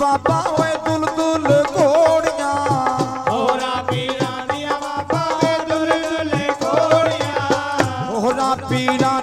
ਬਾਬਾ ਓਏ ਦੁਲਦੁਲ ਕੋੜੀਆਂ ਹੋਰਾ ਪੀਰਾਂ ਦੀਆਂ ਹੋਰਾ ਪੀਰਾਂ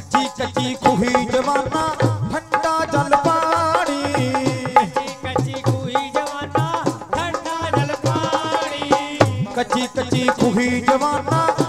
कच्ची कच्ची कुही जवाना ठंडा जल पानी कच्ची कुही जवाना ठंडा जल पानी कच्ची कच्ची कुही जवाना